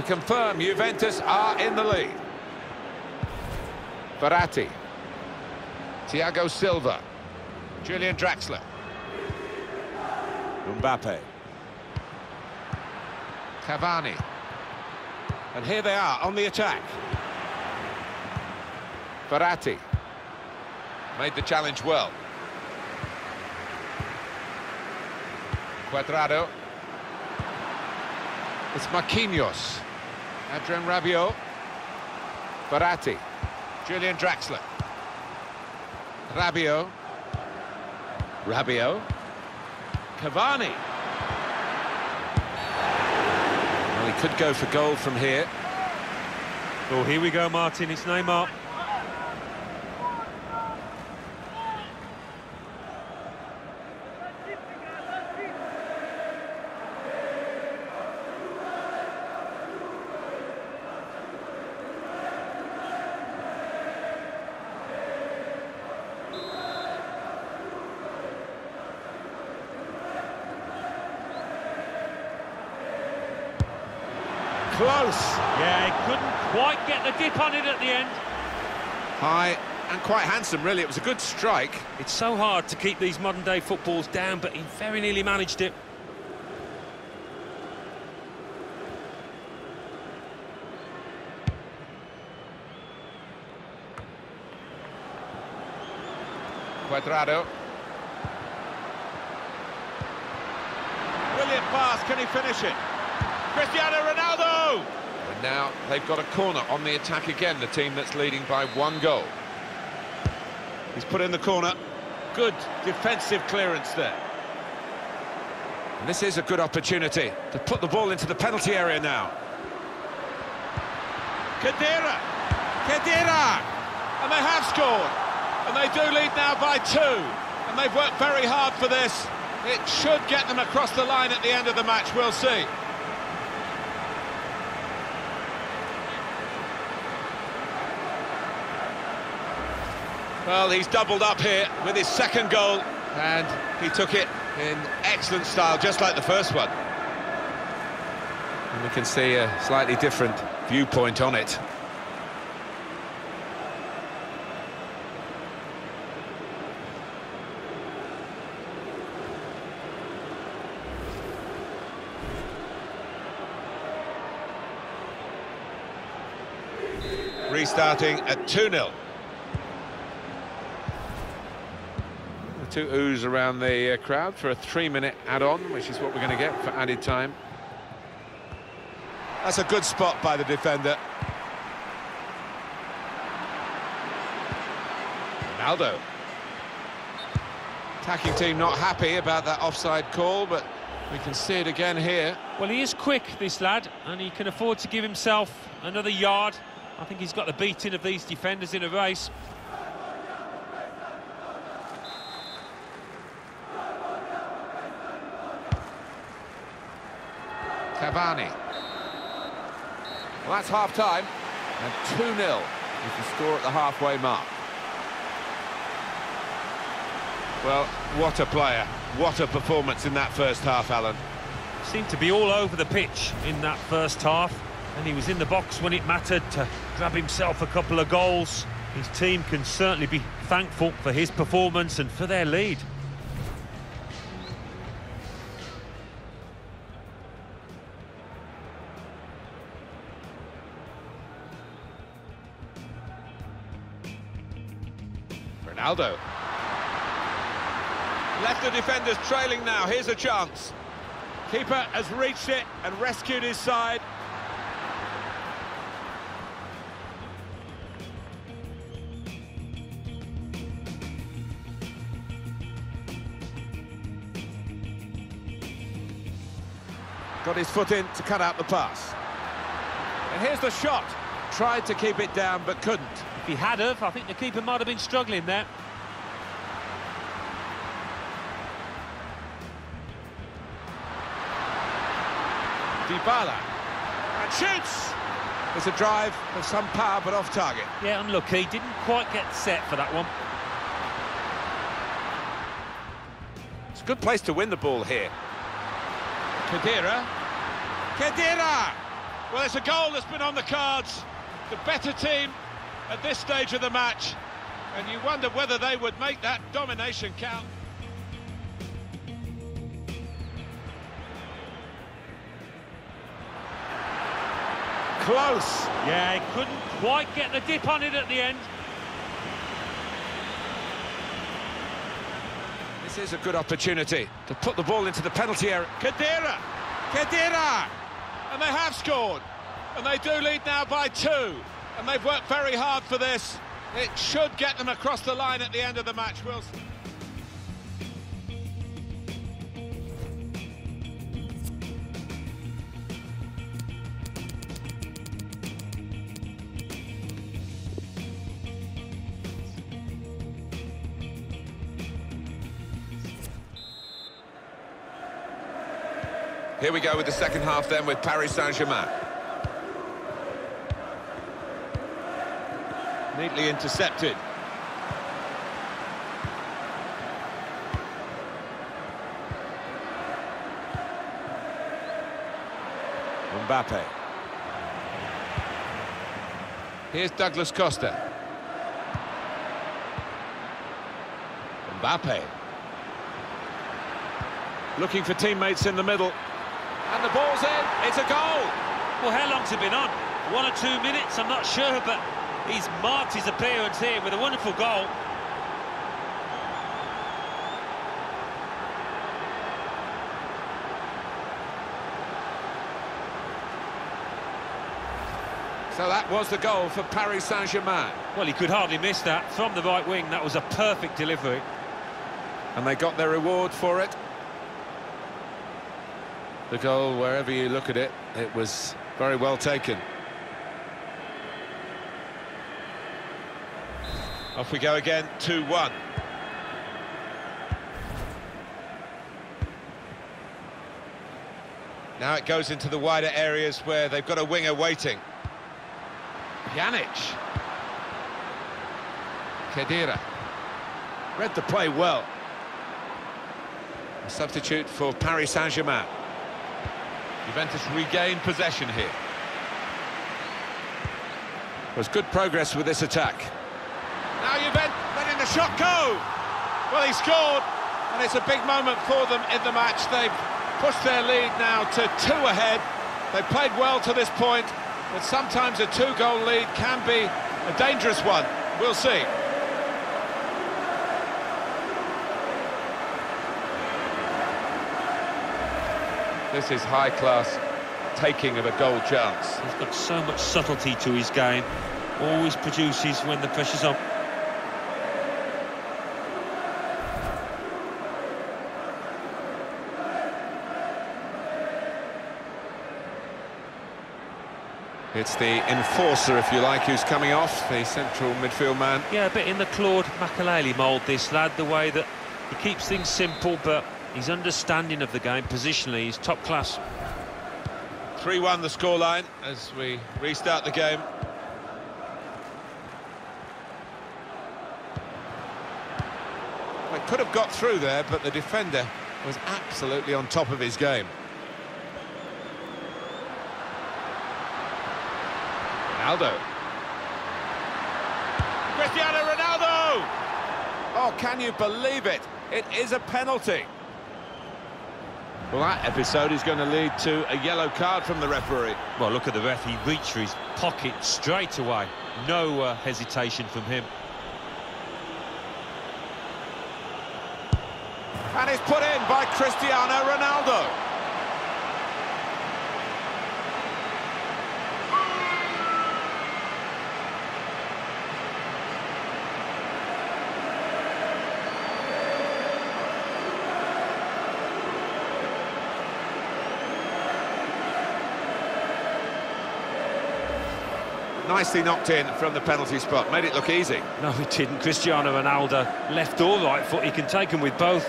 to confirm Juventus are in the lead. Verratti. Thiago Silva. Julian Draxler. Mbappe. Cavani. And here they are on the attack. Verratti. Made the challenge well. Cuadrado. It's Marquinhos. Adrien Rabiot. Verratti. Julian Draxler. Rabiot. Rabiot. Cavani. Well, he could go for goal from here. Oh, here we go, Martin. It's Neymar. Close. Yeah, he couldn't quite get the dip on it at the end. High and quite handsome, really. It was a good strike. It's so hard to keep these modern-day footballs down, but he very nearly managed it. Cuadrado. Brilliant pass, can he finish it? Cristiano Ronaldo! And now they've got a corner on the attack again, the team that's leading by one goal. He's put in the corner. Good defensive clearance there. And this is a good opportunity to put the ball into the penalty area now. Khedira! Khedira! And they have scored! And they do lead now by two. And they've worked very hard for this. It should get them across the line at the end of the match, we'll see. Well, he's doubled up here with his second goal, and he took it in excellent style, just like the first one. And we can see a slightly different viewpoint on it. Restarting at 2-0. Two ooze around the uh, crowd for a three-minute add-on, which is what we're going to get for added time. That's a good spot by the defender. Ronaldo. Attacking team not happy about that offside call, but we can see it again here. Well, he is quick, this lad, and he can afford to give himself another yard. I think he's got the beating of these defenders in a race. Cavani. Well, that's half-time, and 2-0 is the score at the halfway mark. Well, what a player. What a performance in that first half, Alan. Seemed to be all over the pitch in that first half, and he was in the box when it mattered to grab himself a couple of goals. His team can certainly be thankful for his performance and for their lead. Ronaldo. Left the defenders trailing now. Here's a chance. Keeper has reached it and rescued his side. Got his foot in to cut out the pass. And here's the shot. Tried to keep it down, but couldn't. If he had have, I think the keeper might have been struggling there. Dybala. And shoots! It's a drive of some power, but off target. Yeah, unlucky. Didn't quite get set for that one. It's a good place to win the ball here. Khedira. Khedira! Well, it's a goal that's been on the cards. The better team at this stage of the match. And you wonder whether they would make that domination count. Close. Yeah, he couldn't quite get the dip on it at the end. This is a good opportunity to put the ball into the penalty area. Khedira! Khedira! And they have scored. And they do lead now by two. And they've worked very hard for this. It should get them across the line at the end of the match, Wilson. Here we go with the second half then with Paris Saint-Germain. Intercepted. Mbappe. Here's Douglas Costa. Mbappe. Looking for teammates in the middle. And the ball's in. It's a goal. Well, how long's it been on? One or two minutes, I'm not sure, but he's marked his appearance here with a wonderful goal. So that was the goal for Paris Saint-Germain. Well, he could hardly miss that. From the right wing, that was a perfect delivery. And they got their reward for it. The goal, wherever you look at it, it was very well taken. Off we go again, 2-1. Now it goes into the wider areas where they've got a winger waiting. Pjanic. Khedira. Read the play well. A substitute for Paris Saint-Germain. Juventus regain possession here. Was good progress with this attack. Now Juventus letting the shot go. Well, he scored, and it's a big moment for them in the match. They've pushed their lead now to two ahead. They've played well to this point, but sometimes a two-goal lead can be a dangerous one. We'll see. This is high-class taking of a goal chance. He's got so much subtlety to his game. Always produces when the pressure's on. It's the enforcer, if you like, who's coming off, the central midfield man. Yeah, a bit in the Claude Makelele mould, this lad, the way that he keeps things simple, but his understanding of the game positionally is top class. 3-1 the scoreline as we restart the game. Well, could have got through there, but the defender was absolutely on top of his game. Ronaldo. Cristiano Ronaldo! Oh, can you believe it? It is a penalty. Well, that episode is going to lead to a yellow card from the referee. Well, look at the ref. He reached for his pocket straight away. No uh, hesitation from him. And it's put in by Cristiano Ronaldo. Nicely knocked in from the penalty spot, made it look easy. No, he didn't. Cristiano Ronaldo, left or right foot, he can take them with both.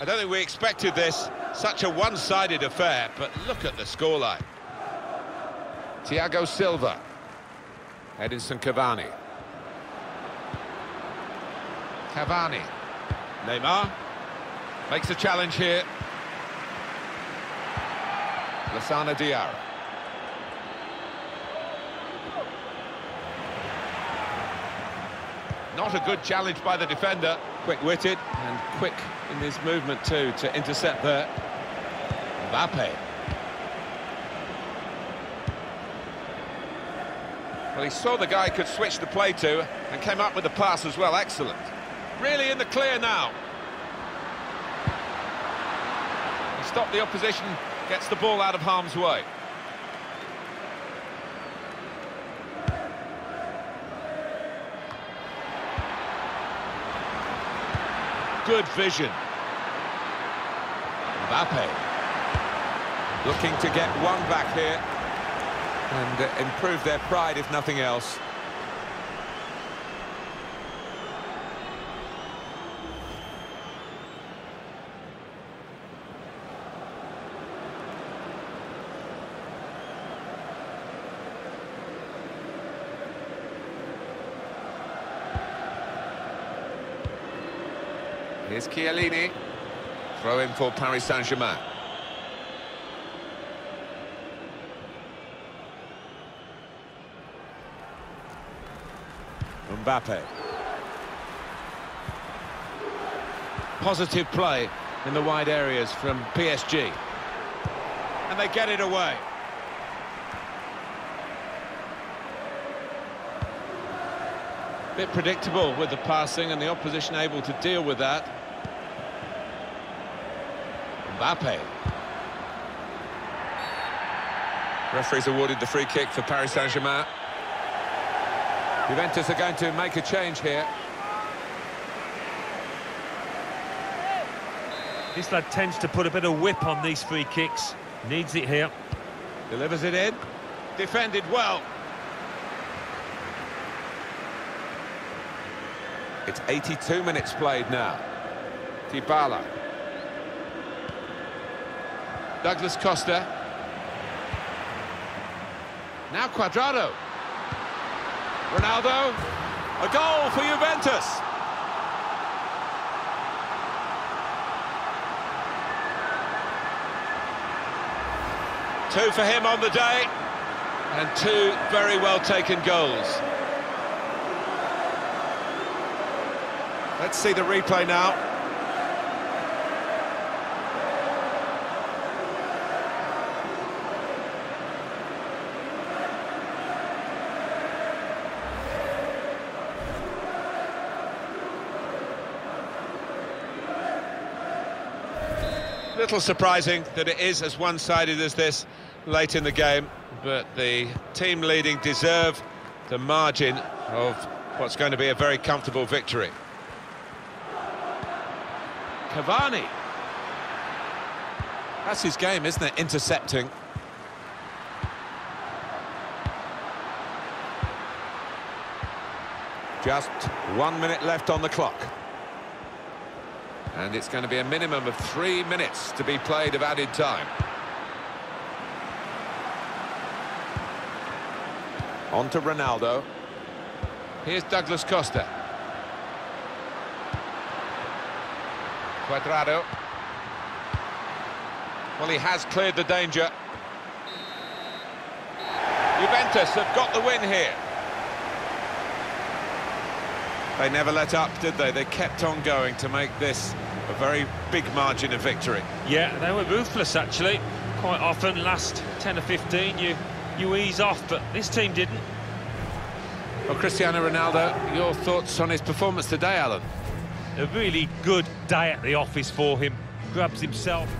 I don't think we expected this, such a one-sided affair, but look at the scoreline. Thiago Silva. Edinson Cavani. Cavani. Neymar. Makes a challenge here. Lassana Diarra. Not a good challenge by the defender. Quick-witted and quick in his movement too to intercept there. Mbappe. Well, he saw the guy could switch the play to and came up with the pass as well. Excellent. Really in the clear now. He stopped the opposition, gets the ball out of harm's way. Good vision. Mbappe. Looking to get one back here and improve their pride, if nothing else. Here's Chiellini. Throw in for Paris Saint-Germain. Mbappe. Positive play in the wide areas from PSG. And they get it away. Bit predictable with the passing and the opposition able to deal with that. Mbappe. Referee's awarded the free kick for Paris Saint-Germain. Juventus are going to make a change here. This lad tends to put a bit of whip on these free kicks. Needs it here. Delivers it in. Defended well. It's 82 minutes played now. Dybala. Douglas Costa. Now Cuadrado. Ronaldo. A goal for Juventus. Two for him on the day. And two very well taken goals. Let's see the replay now. Little surprising that it is as one-sided as this late in the game, but the team leading deserve the margin of what's going to be a very comfortable victory. Cavani. That's his game, isn't it? Intercepting. Just one minute left on the clock. And it's going to be a minimum of three minutes to be played of added time. On to Ronaldo. Here's Douglas Costa. Cuadrado. Well, he has cleared the danger. Juventus have got the win here. They never let up, did they? They kept on going to make this a very big margin of victory. Yeah, they were ruthless, actually. Quite often, last 10 or 15, you, you ease off, but this team didn't. Well, Cristiano Ronaldo, your thoughts on his performance today, Alan? A really good day at the office for him. Grabs himself